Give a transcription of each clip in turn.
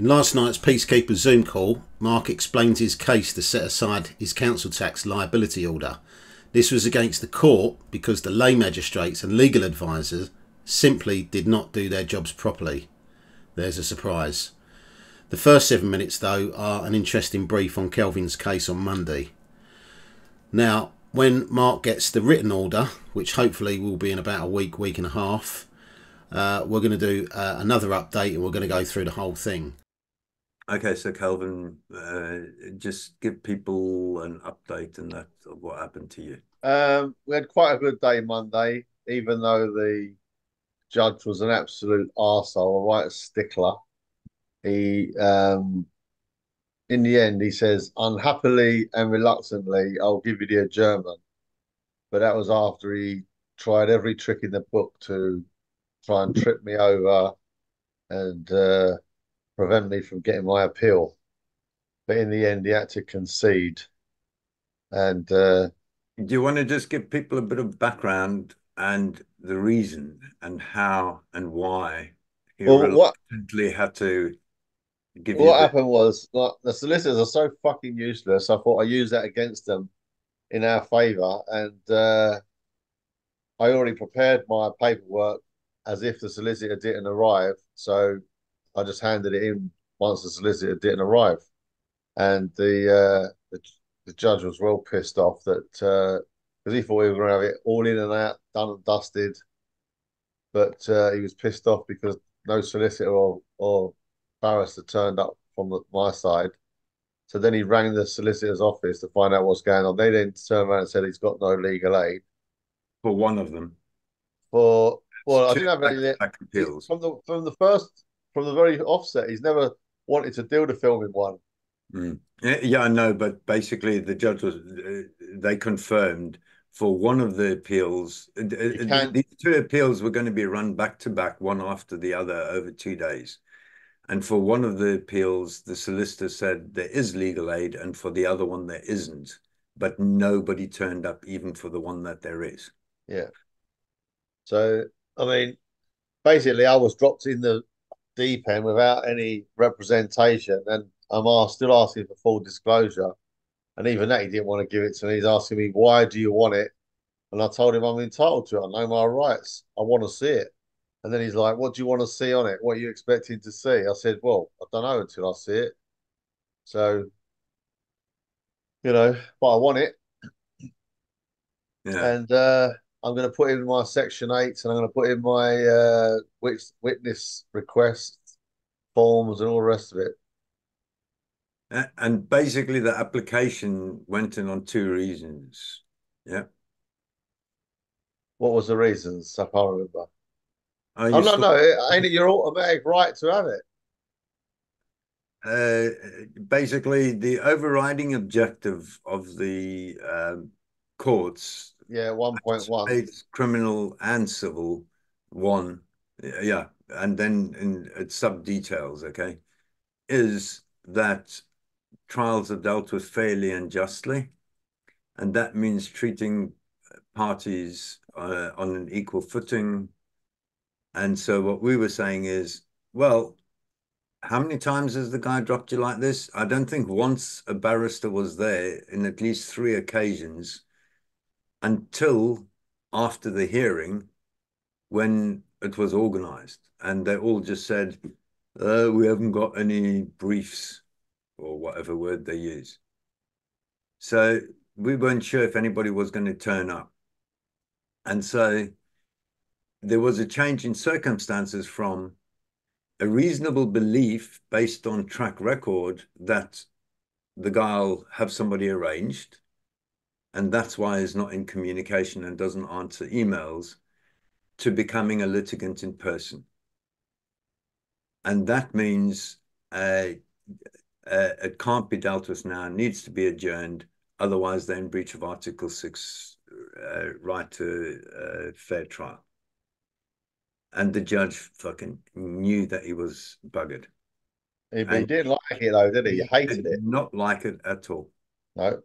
In last night's Peacekeeper Zoom call, Mark explains his case to set aside his council tax liability order. This was against the court because the lay magistrates and legal advisors simply did not do their jobs properly. There's a surprise. The first seven minutes, though, are an interesting brief on Kelvin's case on Monday. Now, when Mark gets the written order, which hopefully will be in about a week, week and a half, uh, we're going to do uh, another update and we're going to go through the whole thing. Okay, so Kelvin, uh, just give people an update and that of what happened to you. Um, we had quite a good day Monday, even though the judge was an absolute arsehole, a right stickler. He, um, in the end, he says, unhappily and reluctantly, I'll give you the adjournment. But that was after he tried every trick in the book to try and trip me over and uh, prevent me from getting my appeal. But in the end, he had to concede. And uh, do you want to just give people a bit of background and the reason and how and why he well, reluctantly what, had to give what happened was like the solicitors are so fucking useless. I thought I use that against them in our favour, and uh, I already prepared my paperwork as if the solicitor didn't arrive. So I just handed it in once the solicitor didn't arrive, and the uh, the, the judge was well pissed off that because uh, he thought we were going to have it all in and out, done and dusted, but uh, he was pissed off because no solicitor or, or barrister turned up from the, my side. So then he rang the solicitor's office to find out what's going on. They then turned around and said he's got no legal aid. For one of them. For well, I didn't have any appeals. From the from the first from the very offset. He's never wanted to deal the film in one. Mm. Yeah, I know, but basically the judge was uh, they confirmed for one of the appeals. Uh, uh these two appeals were going to be run back to back, one after the other, over two days. And for one of the appeals, the solicitor said there is legal aid, and for the other one there isn't. But nobody turned up, even for the one that there is. Yeah. So I mean, basically, I was dropped in the deep end without any representation, and I'm still asking for full disclosure. And even that, he didn't want to give it to me. He's asking me, "Why do you want it?" And I told him I'm entitled to it. I know my rights. I want to see it. And then he's like, "What do you want to see on it? What are you expecting to see?" I said, "Well, I don't know until I see it." So, you know, but I want it. Yeah. And uh, I'm going to put in my section eight, and I'm going to put in my uh, witness request forms and all the rest of it. And basically, the application went in on two reasons. Yeah. What was the reasons? I can't remember. Oh, no, no, it ain't it your automatic right to have it? Uh, basically, the overriding objective of the um, courts yeah, one point one. Criminal and civil, one. Yeah, and then in uh, sub details, okay, is that trials are dealt with fairly and justly, and that means treating parties uh, on an equal footing. And so what we were saying is, well, how many times has the guy dropped you like this? I don't think once a barrister was there in at least three occasions until after the hearing when it was organized. And they all just said, uh, we haven't got any briefs or whatever word they use. So we weren't sure if anybody was going to turn up. And so there was a change in circumstances from a reasonable belief based on track record that the guy will have somebody arranged and that's why he's not in communication and doesn't answer emails, to becoming a litigant in person. And that means uh, uh, it can't be dealt with now, needs to be adjourned. Otherwise, they're in breach of Article 6 uh, right to uh, fair trial. And the judge fucking knew that he was buggered. He, he didn't like it though, did he? He hated it. Not like it at all. No.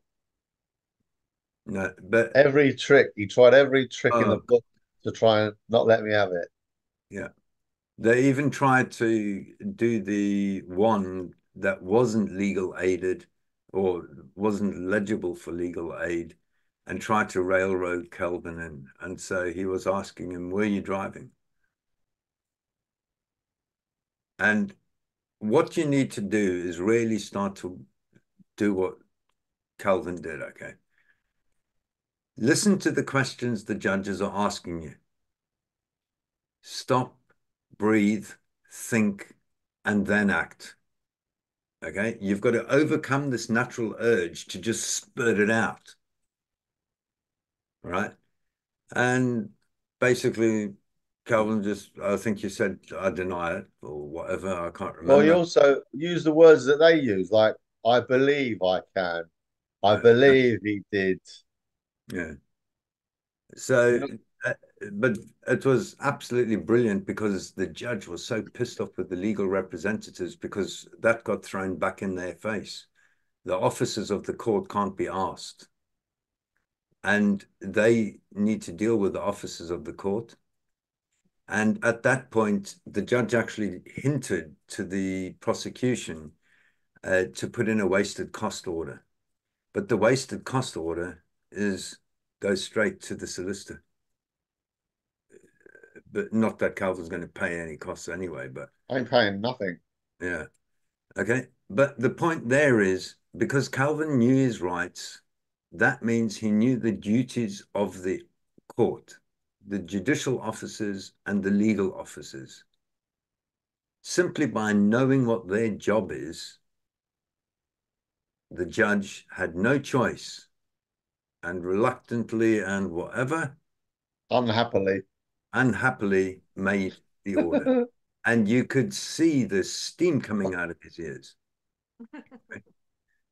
No, but every trick he tried every trick in the oh. book to try and not let me have it. Yeah. They even tried to do the one that wasn't legal aided or wasn't legible for legal aid and tried to railroad Kelvin in. And so he was asking him, Were you driving? And what you need to do is really start to do what Kelvin did, okay? Listen to the questions the judges are asking you. Stop, breathe, think, and then act. Okay, you've got to overcome this natural urge to just spurt it out. Right. And basically, Calvin just, I think you said, I deny it or whatever. I can't remember. Well, you also use the words that they use, like, I believe I can. I believe he did. Yeah. So, uh, but it was absolutely brilliant because the judge was so pissed off with the legal representatives because that got thrown back in their face. The officers of the court can't be asked. And they need to deal with the officers of the court. And at that point, the judge actually hinted to the prosecution uh, to put in a wasted cost order. But the wasted cost order is go straight to the solicitor but not that Calvin's going to pay any costs anyway. But I'm paying nothing. Yeah. Okay. But the point there is because Calvin knew his rights, that means he knew the duties of the court, the judicial officers and the legal officers. Simply by knowing what their job is, the judge had no choice and reluctantly and whatever. Unhappily unhappily made the order. and you could see the steam coming out of his ears.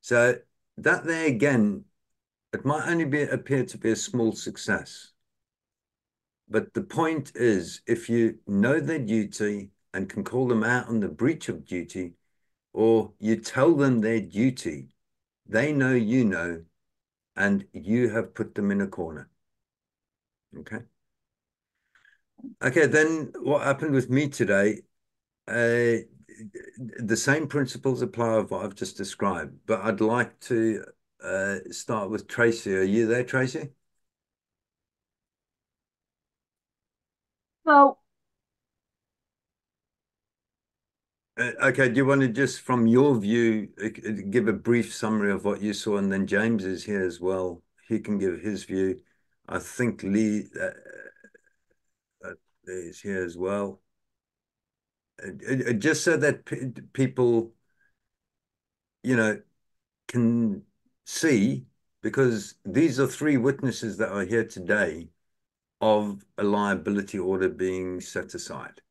so that there again, it might only be appear to be a small success. But the point is, if you know their duty and can call them out on the breach of duty, or you tell them their duty, they know you know, and you have put them in a corner. Okay. Okay, then what happened with me today? Uh, the same principles apply of what I've just described, but I'd like to uh, start with Tracy. Are you there, Tracy? No. Uh, Uh, okay, do you want to just, from your view, uh, uh, give a brief summary of what you saw, and then James is here as well. He can give his view. I think Lee, uh, uh is here as well. just so that people, you know, can see, because these are three witnesses that are here today of a liability order being set aside.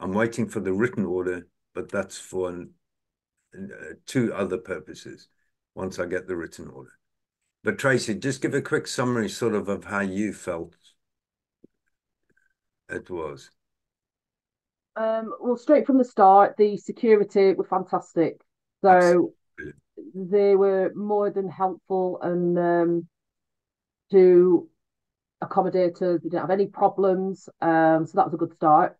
I'm waiting for the written order, but that's for uh, two other purposes once I get the written order. But Tracy, just give a quick summary sort of of how you felt it was. Um, well, straight from the start, the security were fantastic. So Absolutely. they were more than helpful and um, to accommodate us. We didn't have any problems. Um, so that was a good start.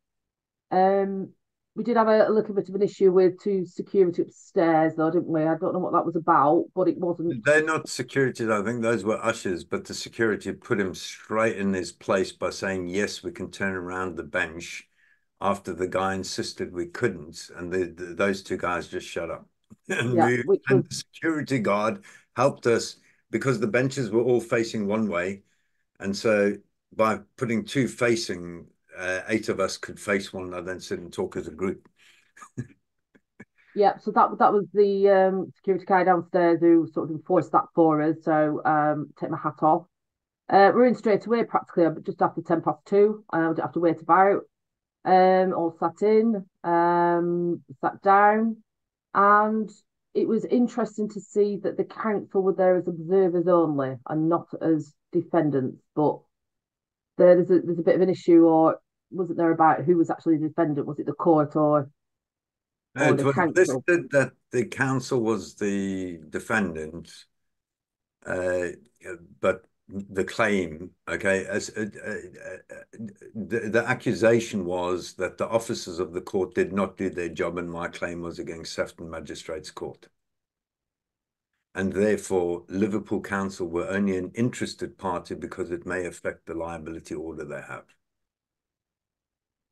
Um, we did have a, a, little bit of an issue with two security upstairs, though, didn't we? I don't know what that was about, but it wasn't. They're not security, I think those were ushers, but the security put him straight in his place by saying, yes, we can turn around the bench after the guy insisted we couldn't. And the, the, those two guys just shut up. and, yeah, we, and the security guard helped us because the benches were all facing one way. And so by putting two facing uh, eight of us could face one another and sit and talk as a group. yeah, so that that was the um, security guy downstairs who sort of enforced that for us. So um, take my hat off. Uh, we're in straight away, practically just after ten past two. I don't have to wait about. Um, all sat in, um, sat down, and it was interesting to see that the council were there as observers only and not as defendants. But there's a there's a bit of an issue, or wasn't there about who was actually the defendant? Was it the court or, or it was council? listed that the council was the defendant, uh, but the claim, okay, as uh, uh, uh, the, the accusation was that the officers of the court did not do their job, and my claim was against Sefton Magistrates Court. And therefore, Liverpool Council were only an interested party because it may affect the liability order they have.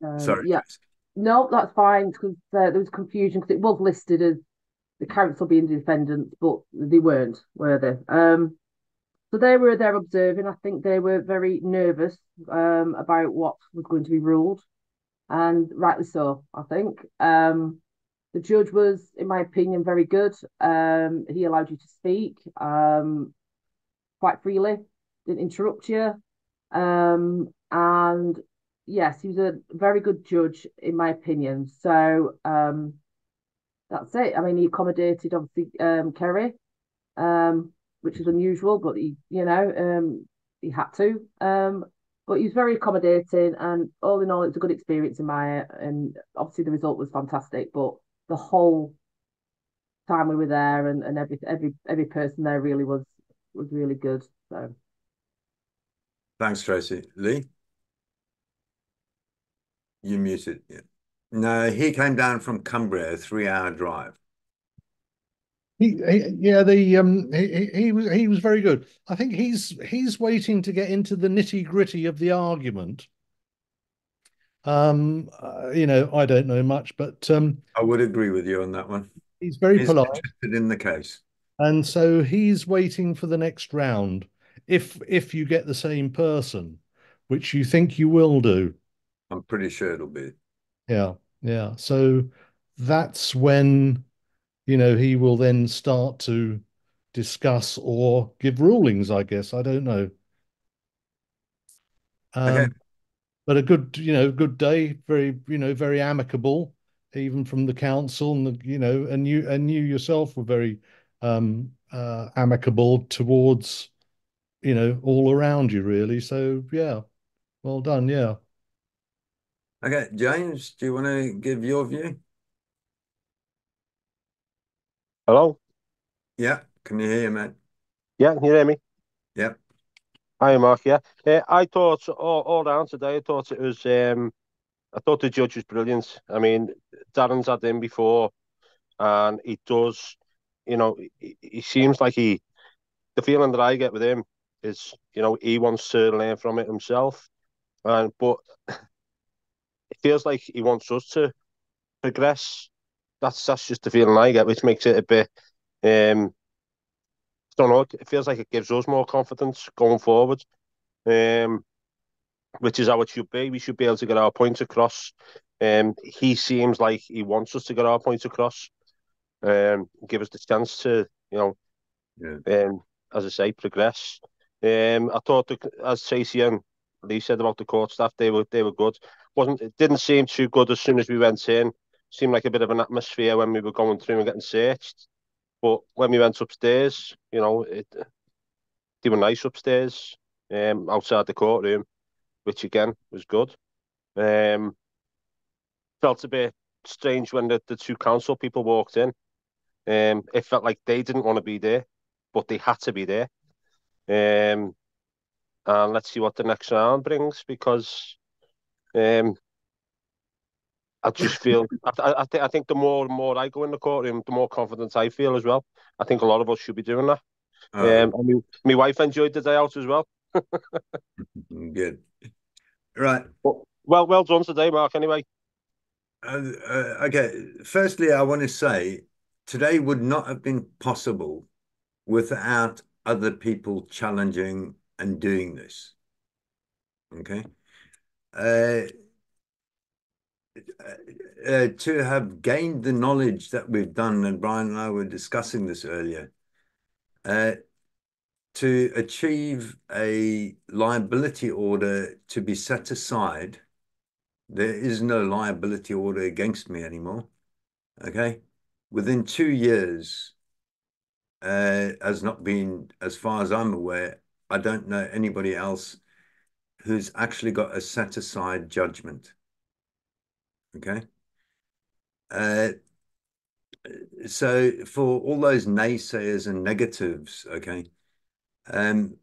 Um, Sorry. Yeah. No, that's fine because uh, there was confusion because it was listed as the council being the defendants, but they weren't, were they? Um, so they were there observing. I think they were very nervous um, about what was going to be ruled, and rightly so. I think um, the judge was, in my opinion, very good. Um, he allowed you to speak um, quite freely, didn't interrupt you, um, and yes, he was a very good judge, in my opinion. So um, that's it. I mean, he accommodated obviously um, Kerry, um, which is unusual, but he, you know, um, he had to. Um, but he was very accommodating, and all in all, it was a good experience in my. And obviously, the result was fantastic. But the whole time we were there, and, and every every every person there really was was really good. So Thanks, Tracy. Lee? You muted. Yeah. No, he came down from Cumbria, a three-hour drive. He, he, yeah, the um, he, he was he was very good. I think he's he's waiting to get into the nitty gritty of the argument. Um, uh, you know, I don't know much, but um, I would agree with you on that one. he's very He's polite, interested in the case. and so he's waiting for the next round. If if you get the same person, which you think you will do, I'm pretty sure it'll be. yeah, yeah. So that's when, you know, he will then start to discuss or give rulings, I guess. I don't know. Okay. Um, but a good, you know, good day, very, you know, very amicable, even from the council and the, you know, and you and you yourself were very um uh amicable towards, you know, all around you really. So yeah, well done, yeah. Okay, James, do you want to give your view? Hello? Yeah, can you hear, mate? Yeah, can you hear me? Yeah. Hi, Mark. Yeah. Uh, I thought all, all round today, I thought it was, um, I thought the judge was brilliant. I mean, Darren's had him before, and he does, you know, he, he seems like he, the feeling that I get with him is, you know, he wants to learn from it himself. And, but feels like he wants us to progress. That's, that's just the feeling I get, which makes it a bit, um, don't know. It feels like it gives us more confidence going forward, um, which is how it should be. We should be able to get our points across. Um, he seems like he wants us to get our points across. Um, give us the chance to, you know, Yeah. um, as I say, progress. Um, I thought, the, as Tracy and Lee said about the court staff, they were they were good. Wasn't It didn't seem too good as soon as we went in. Seemed like a bit of an atmosphere when we were going through and getting searched. But when we went upstairs, you know, it, they were nice upstairs, um, outside the courtroom, which again was good. Um, felt a bit strange when the, the two council people walked in. Um, it felt like they didn't want to be there, but they had to be there. Um, and let's see what the next round brings because um, I just feel I, I, I think I think the more and more I go in the courtroom, the more confident I feel as well. I think a lot of us should be doing that. Um, my, my wife enjoyed the day out as well. good. Right. Well, well done today, Mark. Anyway, Uh, uh, okay. Firstly, I want to say today would not have been possible without other people challenging and doing this. Okay. Uh, uh, to have gained the knowledge that we've done, and Brian and I were discussing this earlier, uh, to achieve a liability order to be set aside, there is no liability order against me anymore. Okay. Within two years, uh, has not been, as far as I'm aware, I don't know anybody else who's actually got a set aside judgment. Okay. Uh, so for all those naysayers and negatives, okay, um,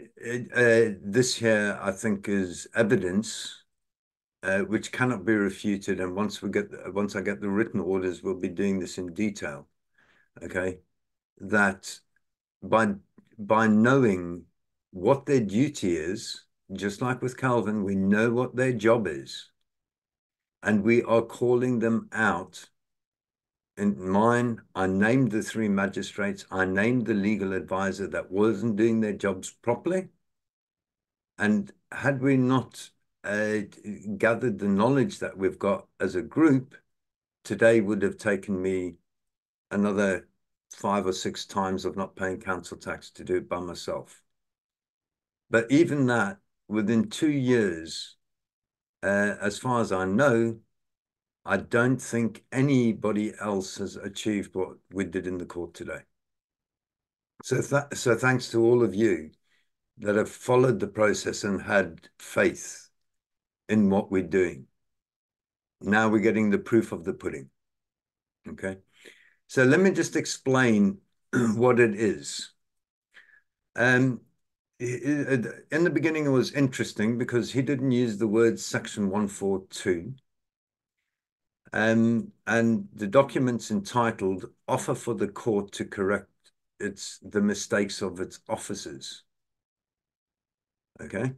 uh, this here, I think, is evidence uh, which cannot be refuted. And once we get once I get the written orders, we'll be doing this in detail. Okay, that by by knowing what their duty is, just like with Calvin, we know what their job is, and we are calling them out. In mine, I named the three magistrates. I named the legal advisor that wasn't doing their jobs properly. And had we not uh, gathered the knowledge that we've got as a group, today would have taken me another five or six times of not paying council tax to do it by myself. But even that, within two years, uh, as far as I know, I don't think anybody else has achieved what we did in the court today. So, th so thanks to all of you that have followed the process and had faith in what we're doing. Now we're getting the proof of the pudding. Okay. So let me just explain what it is. Um, in the beginning, it was interesting because he didn't use the word section 142. Um, and the document's entitled Offer for the Court to Correct its the mistakes of its officers. Okay.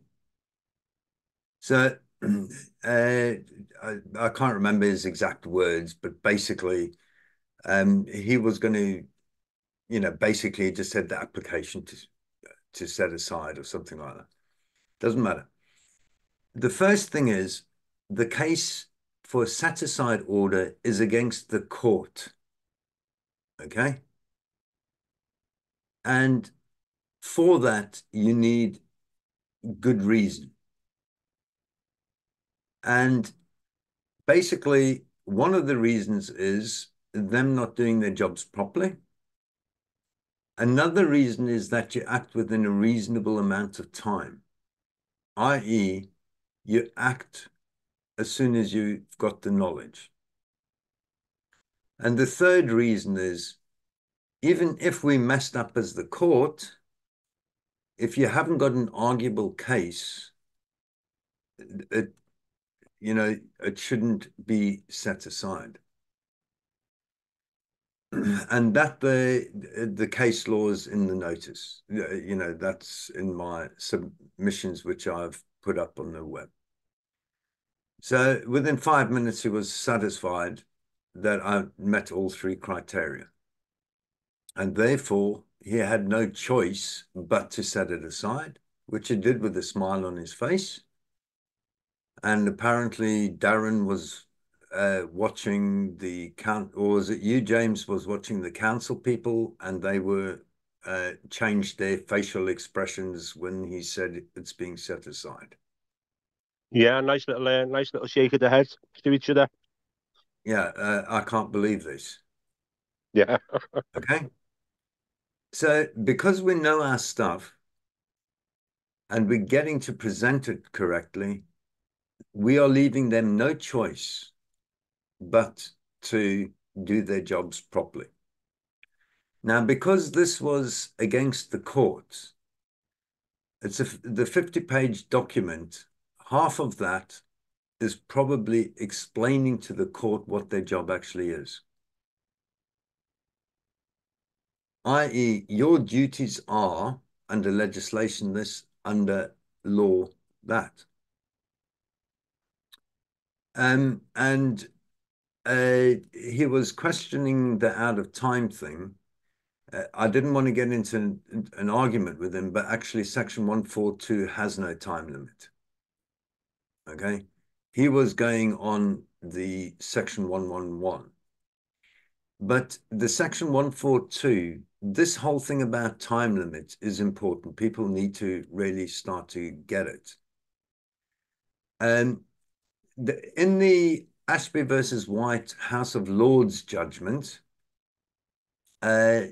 So uh, I, I, can't remember his exact words, but basically, um, he was going to, you know, basically just said the application to to set aside or something like that. Doesn't matter. The first thing is the case for set aside order is against the court. Okay. And for that, you need good reason. And basically, one of the reasons is them not doing their jobs properly. Another reason is that you act within a reasonable amount of time, i.e., you act as soon as you've got the knowledge. And the third reason is even if we messed up as the court, if you haven't got an arguable case, it, you know, it shouldn't be set aside. and that the the case laws in the notice, you know, that's in my submissions which I've put up on the web. So within five minutes, he was satisfied that I met all three criteria. And therefore, he had no choice but to set it aside, which he did with a smile on his face. And apparently, Darren was uh, watching the count, or was it you, James, was watching the council people, and they were uh, changed their facial expressions when he said it's being set aside. Yeah, nice little, uh, nice little shake of the head to each other. Yeah, uh, I can't believe this. Yeah. okay. So because we know our stuff and we're getting to present it correctly, we are leaving them no choice but to do their jobs properly. Now, because this was against the court, it's a, the 50 page document, half of that is probably explaining to the court what their job actually is. i.e., your duties are under legislation this, under law that. Um, and uh, he was questioning the out of time thing. Uh, I didn't want to get into an, an, argument with him, but actually, Section 142 has no time limit. Okay. He was going on the Section 111. But the Section 142 this whole thing about time limits is important. People need to really start to get it. And the, in the Ashby versus White House of Lords judgment, uh,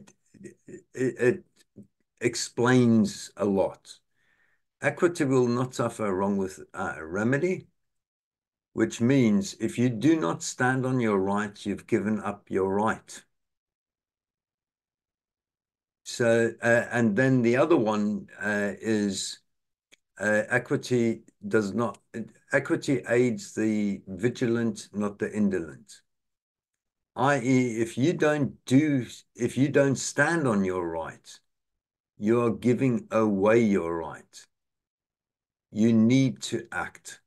it, it, explains a lot. Equity will not suffer wrong with a remedy, which means if you do not stand on your right, you've given up your right. So, uh, and then the other one uh, is uh, equity does not, equity aids the vigilant, not the indolent. I.e., if you don't do, if you don't stand on your right, you are giving away your right. You need to act.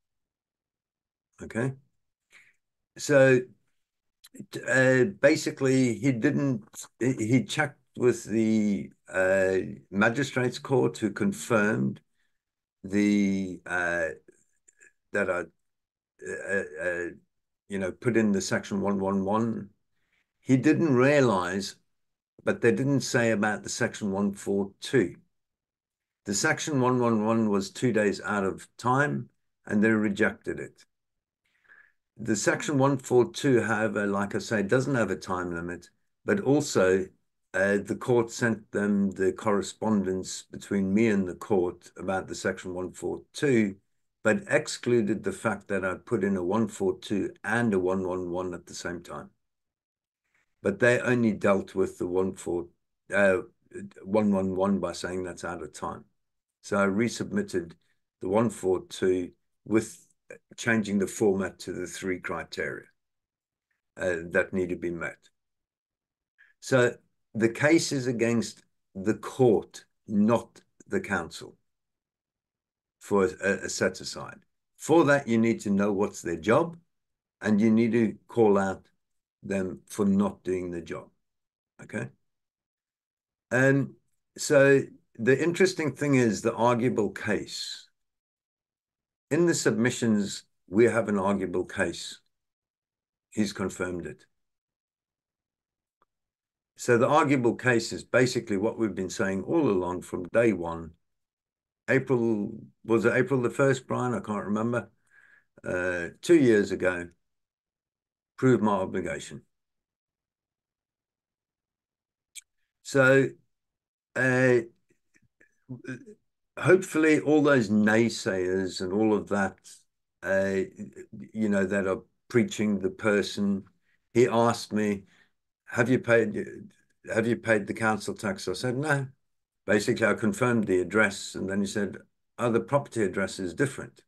Okay? So uh, basically, he didn't, he checked with the uh, magistrates court who confirmed the uh, that are uh, uh, you know put in the section 111 he didn't realize but they didn't say about the section 142 the section 111 was two days out of time and they rejected it. The section 142 however like i say doesn't have a time limit but also uh, the court sent them the correspondence between me and the court about the section 142, but excluded the fact that I'd put in a 142 and a 111 at the same time. But they only dealt with the 14, uh, 111 by saying that's out of time. So I resubmitted the 142 with changing the format to the three criteria uh, that need to be met. So the case is against the court, not the council, for a, a set aside. For that, you need to know what's their job, and you need to call out them for not doing the job. Okay? And so the interesting thing is the arguable case. In the submissions, we have an arguable case. He's confirmed it. So the arguable case is basically what we've been saying all along from day one. April, was it April the 1st, Brian? I can't remember. Uh, two years ago, prove my obligation. So uh, hopefully all those naysayers and all of that, uh, you know, that are preaching the person, he asked me, have you paid have you paid the council tax? I said, no. Basically, I confirmed the address. And then he said, are the property addresses different.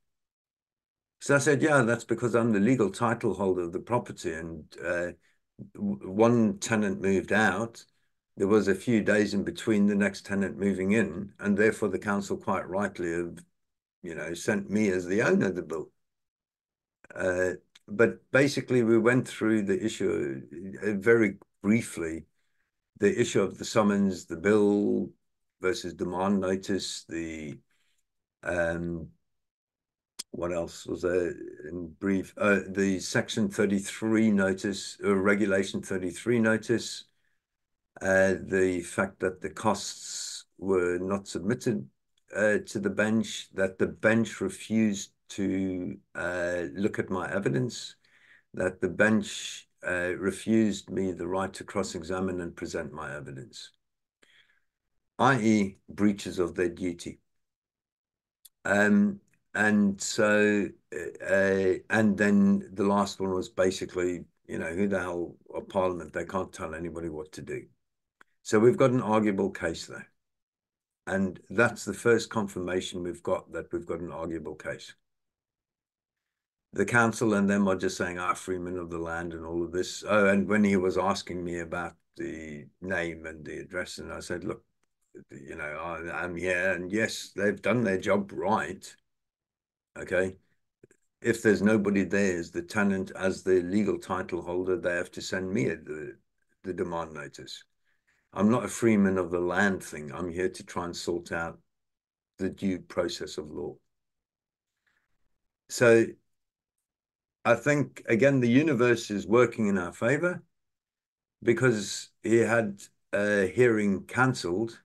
So I said, yeah, that's because I'm the legal title holder of the property. And uh, one tenant moved out. There was a few days in between the next tenant moving in. And therefore, the council quite rightly have, you know, sent me as the owner of the bill. Uh, but basically, we went through the issue uh, very briefly the issue of the summons, the bill versus demand notice, the um, what else was there in brief? Uh, the Section 33 notice, uh, Regulation 33 notice, uh, the fact that the costs were not submitted uh, to the bench, that the bench refused to uh, look at my evidence, that the bench uh, refused me the right to cross-examine and present my evidence, i.e. breaches of their duty. Um, and so, uh, and then the last one was basically, you know, who the hell are Parliament? They can't tell anybody what to do. So we've got an arguable case there. And that's the first confirmation we've got that we've got an arguable case the council and them are just saying, ah, freeman of the land and all of this. Oh, and when he was asking me about the name and the address, and I said, look, you know, I, um, am here, and yes, they've done their job right. Okay. If there's nobody there as the tenant, as the legal title holder, they have to send me the, the demand notice. I'm not a freeman of the land thing. I'm here to try and sort out the due process of law. So I think, again, the universe is working in our favor because he had a hearing cancelled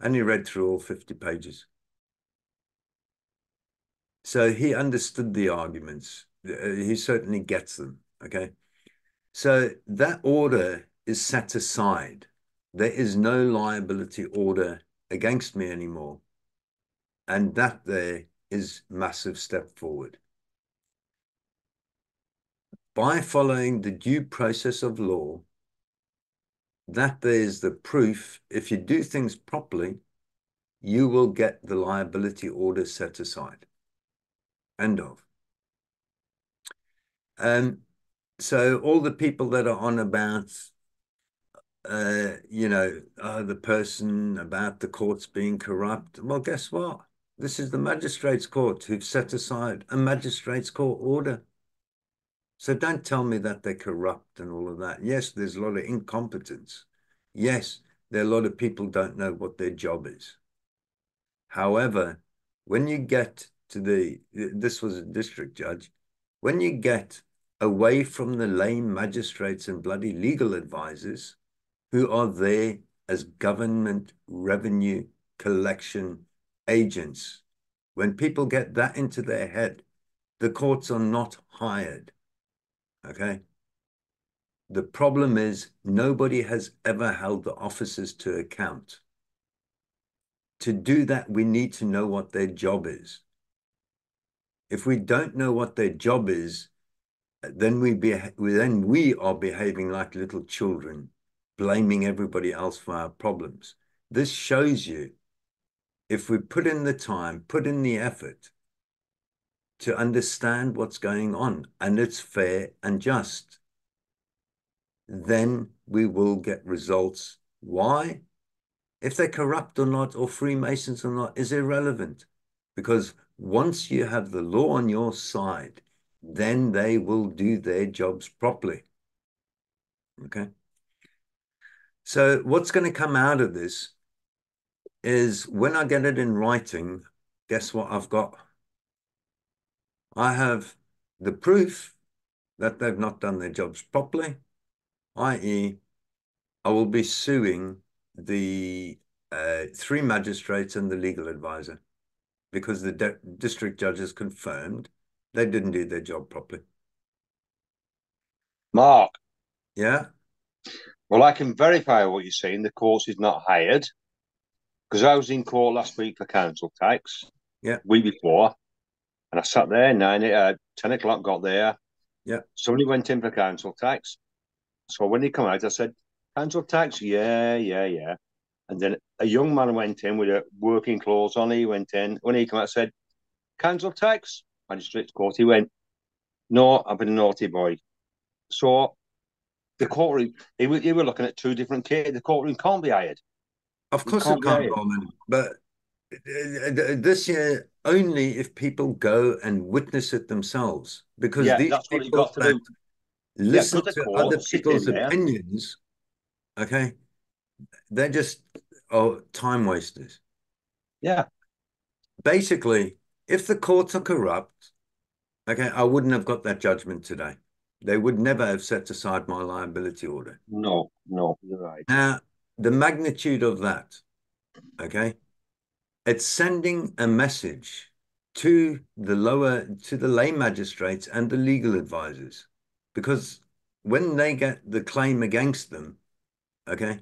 and he read through all 50 pages. So he understood the arguments. Uh, he certainly gets them. Okay. So that order is set aside. There is no liability order against me anymore. And that there is massive step forward by following the due process of law, that there's the proof. If you do things properly, you will get the liability order set aside. End of. Um, so all the people that are on about, uh, you know, uh, the person about the courts being corrupt, well, guess what? This is the magistrates' court who've set aside a magistrates' court order. So don't tell me that they're corrupt and all of that. Yes, there's a lot of incompetence. Yes, there are a lot of people don't know what their job is. However, when you get to the, this was a district judge, when you get away from the lame magistrates and bloody legal advisors who are there as government revenue collection agents, when people get that into their head, the courts are not hired. Okay? The problem is nobody has ever held the officers to account. To do that, we need to know what their job is. If we don't know what their job is, then we be then we are behaving like little children, blaming everybody else for our problems. This shows you if we put in the time, put in the effort to understand what's going on and it's fair and just, then we will get results. Why? If they're corrupt or not, or Freemasons or not, is irrelevant. Because once you have the law on your side, then they will do their jobs properly. Okay. So what's going to come out of this is when I get it in writing, guess what I've got? I have the proof that they've not done their jobs properly, i.e., I will be suing the uh, three magistrates and the legal advisor because the district judge has confirmed they didn't do their job properly. Mark. Yeah. Well, I can verify what you're saying. The course is not hired because I was in court last week for council tax. Yeah. Week before, and I sat there nine, uh, ten o'clock. Got there. Yeah. Somebody went in for council tax. So when he come out, I said, "Council tax? Yeah, yeah, yeah." And then a young man went in with a working clothes on. He went in. When he came out, I said, "Council tax?" Magistrates court. He went, "No, I've been a naughty boy." So the courtroom, he, he were looking at two different cases. The courtroom can't be hired. Of course it can't, Roman. But this year only if people go and witness it themselves, because Yeah, these that's what you've people got to that listen go to court, other people's opinions, okay, they're just oh time wasters. Yeah. Basically, if the courts are corrupt, okay, I wouldn't have got that judgment today. They would never have set aside my liability order. No, no, you're right. Now, the magnitude of that, okay, it's sending a message to the lower, to the lay magistrates and the legal advisors, because when they get the claim against them, okay,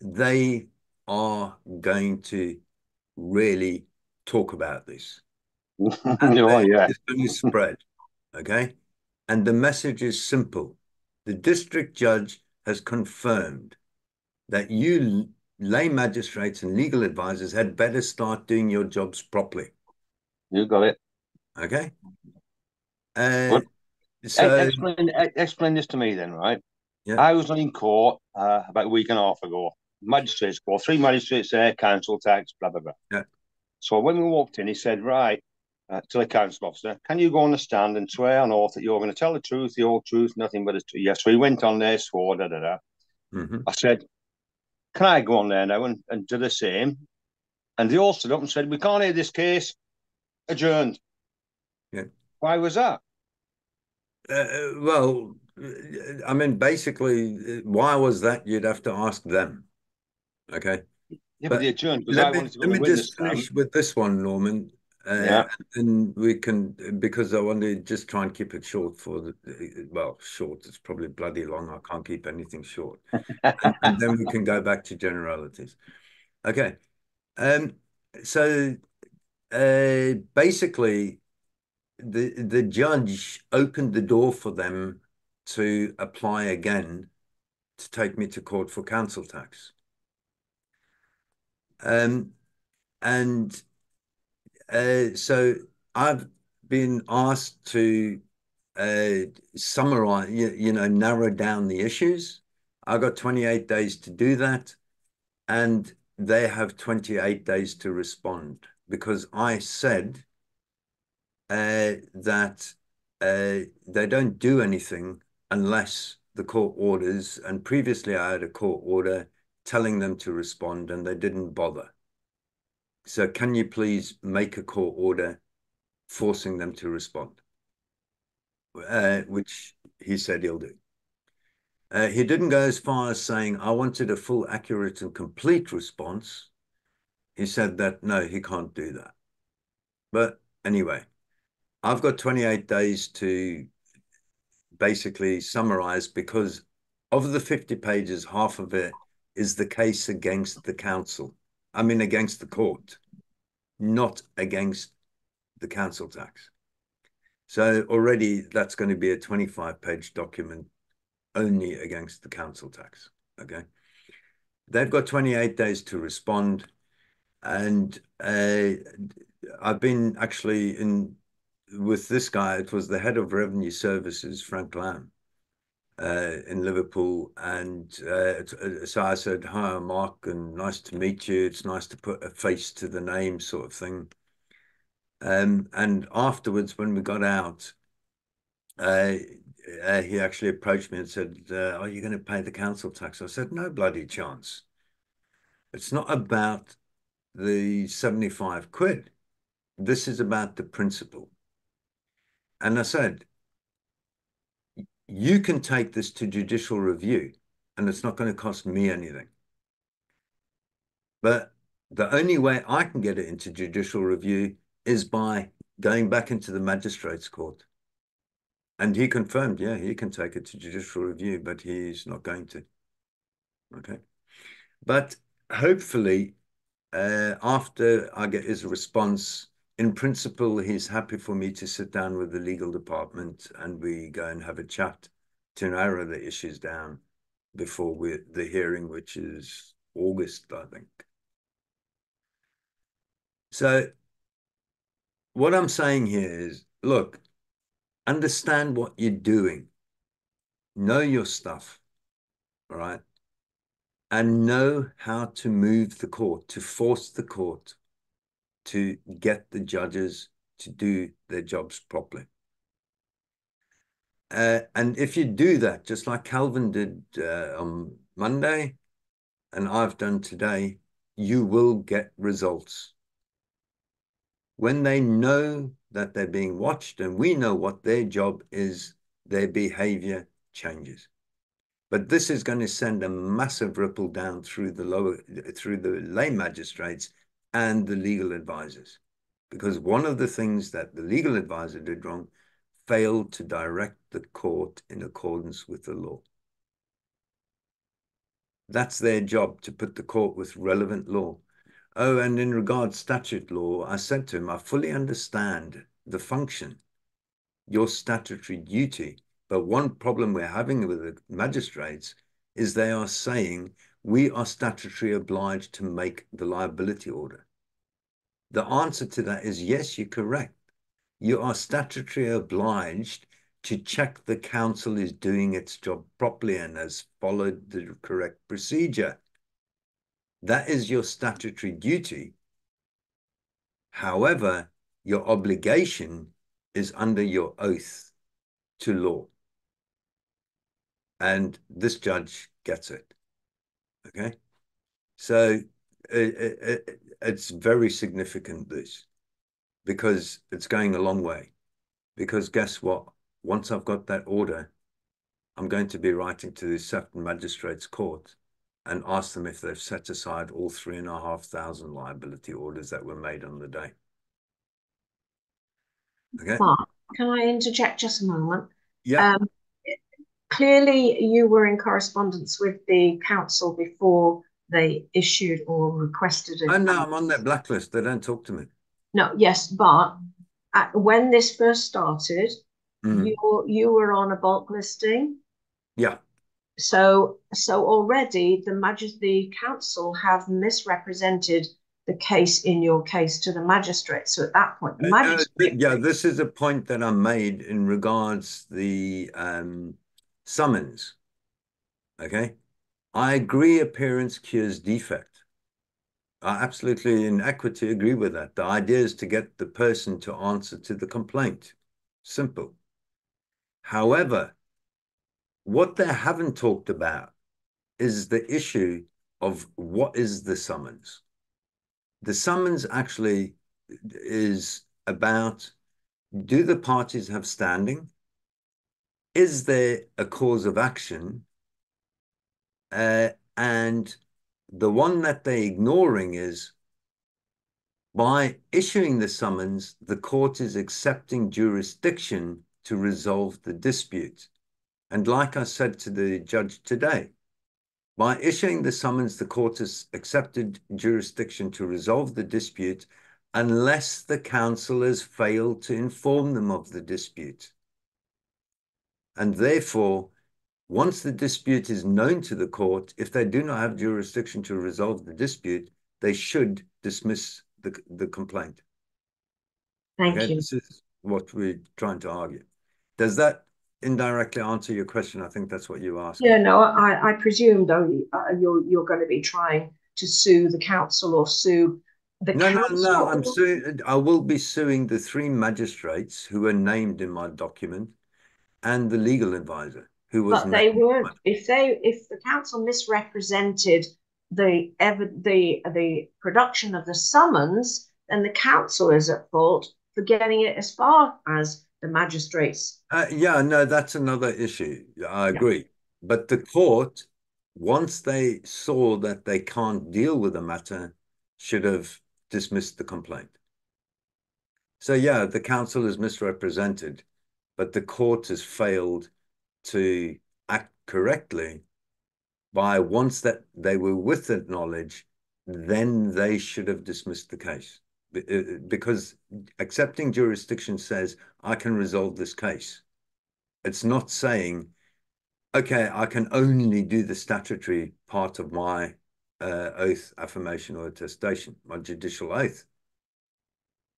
they are going to really talk about this. And no, then yeah. It's going to spread, okay? And the message is simple. The district judge has confirmed that you lay magistrates and legal advisors had better start doing your jobs properly, You got it. okay? Uh, so, explain, explain this to me then, right? Yeah. I was in court uh, about a week and a half ago. Magistrates court, three magistrates there, council tax, blah blah blah. Yeah. So when we walked in, he said, "Right, uh, to the council officer, can you go on the stand and swear on oath that you're going to tell the truth, the whole truth, nothing but the truth?" Yes. So he went on there, swore, da da da. mhm. I said, "Can I go on there now and, and do the same?" And they all stood up and said, "We can't hear this case. Adjourned." Yeah. Why was that? Uh, uh well, uh, I mean, basically, uh, why was that? You'd have to ask them, okay? Yeah, But but they adjourned Let me, to let me just finish with this one, Norman. Uh, Yeah. And we can, because I want to just try and keep it short for the, well, short, it's probably bloody long. I can't keep anything short. and, and then we can go back to generalities. Okay. Um, so uh, basically, the the judge opened the door for them to apply again to take me to court for council tax. Um, and uh, so I've been asked to uh, summarize, you, you know, narrow down the issues. I got 28 days to do that, and they have 28 days to respond because I said uh, that uh, they don't do anything unless the court orders. And previously, I had a court order telling them to respond, and they didn't bother. So, can you please make a court order forcing them to respond? Uh, which he said he'll do. Uh, he didn't go as far as saying, I wanted a full, accurate, and complete response. He said that no, he can't do that. But anyway, I've got 28 days to basically summarize because of the 50 pages, half of it is the case against the council. I mean, against the court, not against the council tax. So already that's going to be a 25 page document only against the council tax. Okay. They've got 28 days to respond. And uh, I've been actually in with this guy, it was the head of revenue services, Frank Lamb, uh, in Liverpool. And uh, uh, so I said, Hi, Mark, and nice to meet you. It's nice to put a face to the name, sort of thing. Um, and afterwards, when we got out, uh, uh, he actually approached me and said, uh, Are you going to pay the council tax? I said, No bloody chance. It's not about the 75 quid. This is about the principle. And I said, You can take this to judicial review, and it's not going to cost me anything. But the only way I can get it into judicial review is by going back into the magistrates court. And he confirmed, yeah, he can take it to judicial review, but he's not going to. Okay. But hopefully, uh, after I get his response, in principle, he's happy for me to sit down with the legal department and we go and have a chat to narrow the issues down before we, the hearing, which is August, I think. So what I'm saying here is, look, understand what you're doing. Know your stuff, all right? And know how to move the court, to force the court to get the judges to do their jobs properly. Uh, and if you do that, just like Calvin did uh, on Monday, and I've done today, you will get results. When they know that they're being watched and we know what their job is, their behavior changes. But this is going to send a massive ripple down through the lower, through the lay magistrates and the legal advisors. Because one of the things that the legal advisor did wrong failed to direct the court in accordance with the law. That's their job to put the court with relevant law. Oh, and in regard statute law, I said to him, I fully understand the function, your statutory duty. But one problem we're having with the magistrates is they are saying we are statutory obliged to make the liability order. The answer to that is yes, you're correct. You are statutory obliged to check the council is doing its job properly and has followed the correct procedure. That is your statutory duty. However, your obligation is under your oath to law. And this judge gets it. Okay. So it, it, it's very significant, this, because it's going a long way. Because guess what? Once I've got that order, I'm going to be writing to the Sefton Magistrates Court and ask them if they've set aside all three and a half thousand liability orders that were made on the day. Okay. Mark, can I interject just a moment? Yeah. Um, clearly, you were in correspondence with the council before they issued or requested it. Oh no, I'm on their blacklist. They don't talk to me. No, yes, but at, when this first started, Mm. you you were on a bulk listing. Yeah. So, so already the magis the council have misrepresented the case in your case to the magistrate. So at that point, the Uh, uh, th- yeah, this is a point that I made in regards the um, summons. Okay, I agree. Appearance cures defect. I absolutely, in equity, agree with that. The idea is to get the person to answer to the complaint. Simple. However, what they haven't talked about is the issue of what is the summons. The summons actually is about do the parties have standing? Is there a cause of action? Uh, and the one that they're ignoring is by issuing the summons, the court is accepting jurisdiction to resolve the dispute. And like I said to the judge today, by issuing the summons, the court has accepted jurisdiction to resolve the dispute unless the council has failed to inform them of the dispute. And therefore, once the dispute is known to the court, if they do not have jurisdiction to resolve the dispute, they should dismiss the, the complaint. Thank Okay, you. This is what we're trying to argue. Does that indirectly answer your question? I think that's what you asked. Yeah, no, I, I presume though uh, you're you're going to be trying to sue the council or sue the No, no, council. no. I'm suing. I will be suing the three magistrates who are named in my document, and the legal advisor who was. But they named in my- weren't. If they, if the council misrepresented the ever the the production of the summons, then the council is at fault for getting it as far as the magistrates. Uh, yeah, no, that's another issue. I agree. But the court, once they saw that they can't deal with the matter, should have dismissed the complaint. So yeah, the council is misrepresented, but the court has failed to act correctly by once that they were with that knowledge, then they should have dismissed the case. Uh, Because accepting jurisdiction says, I can resolve this case. It's not saying, okay, I can only do the statutory part of my uh, oath, affirmation, or attestation, my judicial oath.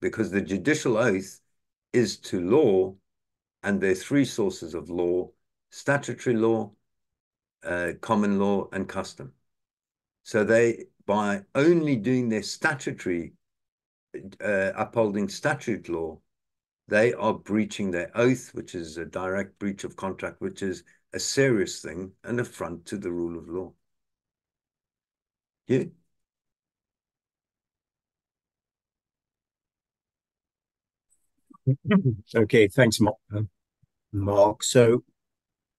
Because the judicial oath is to law, and there are three sources of law statutory law, uh, common law, and custom. So they, by only doing their statutory, uh, upholding statute law, they are breaching their oath, which is a direct breach of contract, which is a serious thing, an affront to the rule of law. You? Okay, thanks, Mark. Mark. So,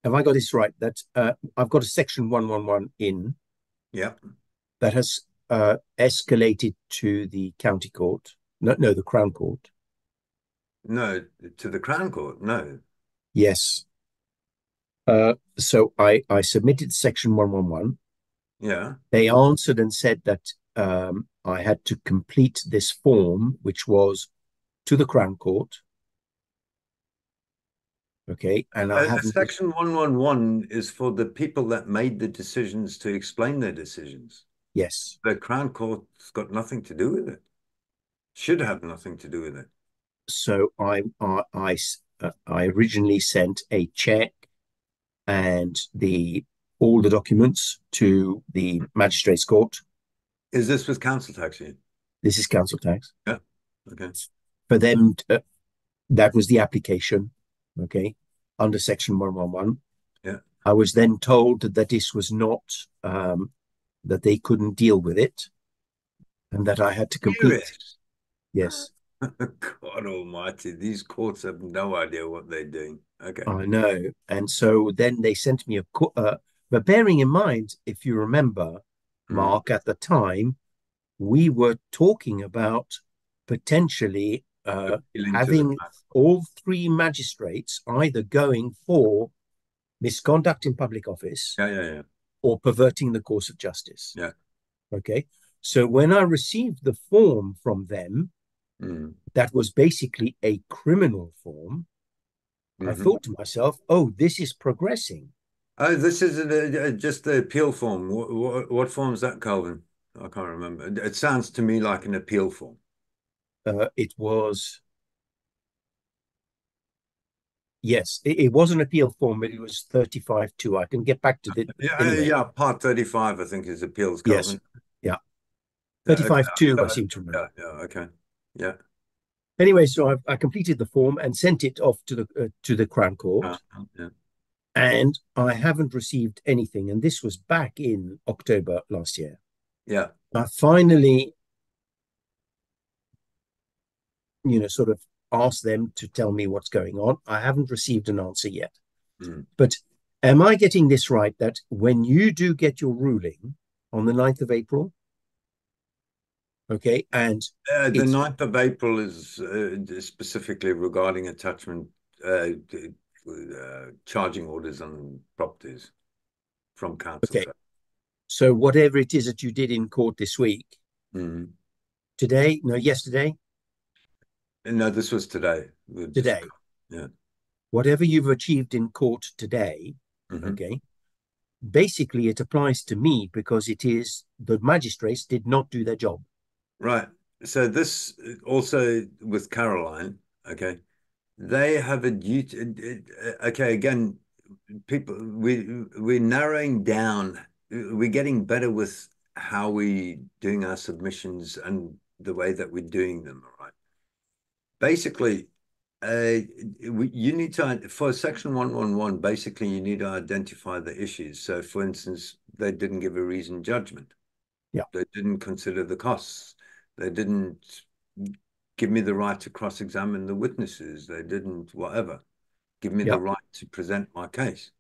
have I got this right? That uh, I've got a section 111 in Yeah. that has uh, escalated to the county court. No, no, the Crown Court. No, to the Crown Court. No. Yes. Uh, so I I submitted section 111. Yeah. They answered and said that um, I had to complete this form, which was to the Crown Court. Okay, and I Uh, section 111 is for the people that made the decisions to explain their decisions. Yes. The Crown Court's got nothing to do with it. Should have nothing to do with it. So I I I, uh, I originally sent a check and the all the documents to the magistrates court. Is this with council tax? here? This is council tax Yeah. Okay. for them. To, that was the application. Okay, under section one one one. Yeah. I was then told that this was not um, that they couldn't deal with it, and that I had to complete. Serious? Yes, God almighty, these courts have no idea what they're doing. Okay. I know. And so then they sent me a. co- Uh, but bearing in mind, if you remember, Mm. Mark, at the time, we were talking about potentially uh, Appealing to the having all three magistrates either going for misconduct in public office Yeah, yeah, yeah. or perverting the course of justice. Yeah. Okay. So when I received the form from them, Mm. that was basically a criminal form, I Mhm. thought to myself, oh, this is progressing. Oh, this is a, a, just the appeal form. What, what, what form is that, Calvin? I can't remember. It sounds to me like an appeal form. Uh, it was. Yes, it, it, was an appeal form, but it was 35 2. I can get back to the. Yeah, anyway. yeah, part 35, I think, is appeals. Calvin. Yes. Yeah. 35 yeah, 2, I seem to remember. Yeah, yeah, okay. Yeah. Anyway, so I, I completed the form and sent it off to the uh, to the Crown Court. Uh, yeah. And I haven't received anything. And this was back in October last year. Yeah. I finally, you know, sort of asked them to tell me what's going on. I haven't received an answer yet. Mm. But am I getting this right that when you do get your ruling on the 9th of April, okay, and uh, the 9th of April is uh, specifically regarding attachment uh, uh, charging orders on properties from council. Okay. So whatever it is that you did in court this week, mm. today, no, yesterday, no, this was today. Today. Yeah. Whatever you've achieved in court today, mm-hmm. okay, basically it applies to me because it is the magistrates did not do their job. Right. So this also with Caroline, okay, they have a duty. Okay, again, people, we we're narrowing down. We're getting better with how we doing our submissions and the way that we're doing them. Basically, uh, you need to, for section 111, basically you need to identify the issues. So for instance, they didn't give a reasoned judgment. Yeah. They didn't consider the costs. They didn't give me the right to cross-examine the witnesses. They didn't whatever. Give me yeah. the right to present my case.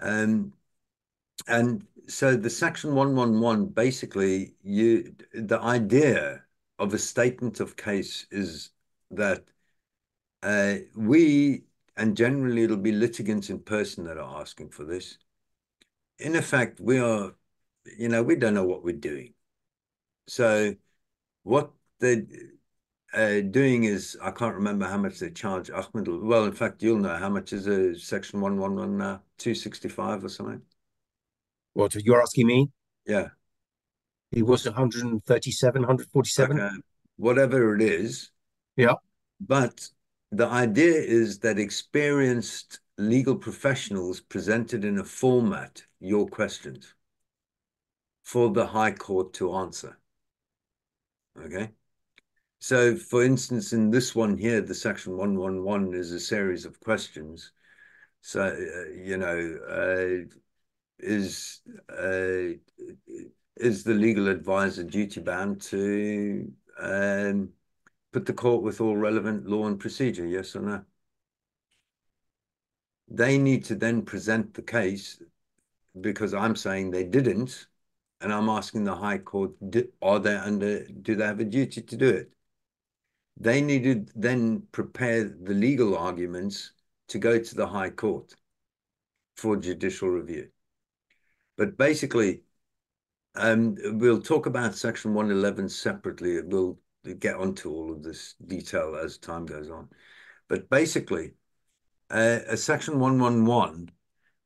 Um, and so the section 111, basically you, the idea of a statement of case is that uh, we, and generally it'll be litigants in person that are asking for this. In effect, we are, you know, we don't know what we're doing. So what they're uh, doing is, I can't remember how much they charge Ahmed. Well, in fact, you'll know how much is a section 111 now, 265 or something. What, you're asking me? Yeah. It was 137, 147. Okay. Whatever it is. Yeah. But the idea is that experienced legal professionals presented in a format your questions for the High Court to answer. Okay. So, for instance, in this one here, the section 111 is a series of questions. So, uh, you know, uh, is uh, is the legal advisor duty bound to um, put the court with all relevant law and procedure, yes or no? They need to then present the case because I'm saying they didn't, and I'm asking the High Court, are they under, do they have a duty to do it? They need to then prepare the legal arguments to go to the High Court for judicial review. But basically, um, we'll talk about Section 111 separately. We'll get onto all of this detail as time goes on. But basically, uh, a Section 111,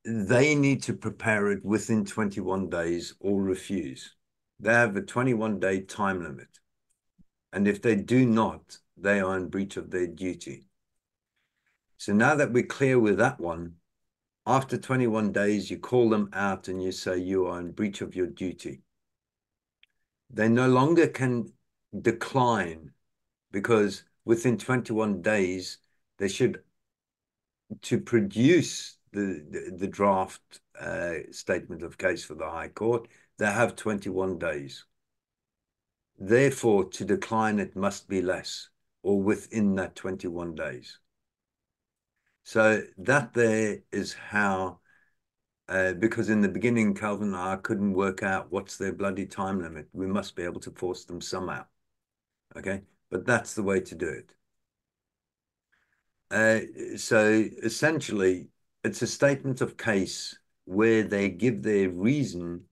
they need to prepare it within 21 days or refuse. They have a 21 day time limit. And if they do not, they are in breach of their duty. So now that we're clear with that one, after 21 days, you call them out and you say you are in breach of your duty. They no longer can decline because within 21 days, they should, to produce the, the, the draft uh, statement of case for the High Court, they have 21 days. Therefore, to decline it must be less or within that 21 days. So that there is how, uh, because in the beginning, Calvin and I couldn't work out what's their bloody time limit. We must be able to force them somehow. Okay, but that's the way to do it. Uh, so essentially, it's a statement of case where they give their reason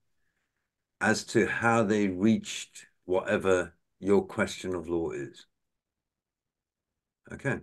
as to how they reached whatever your question of law is. Okay.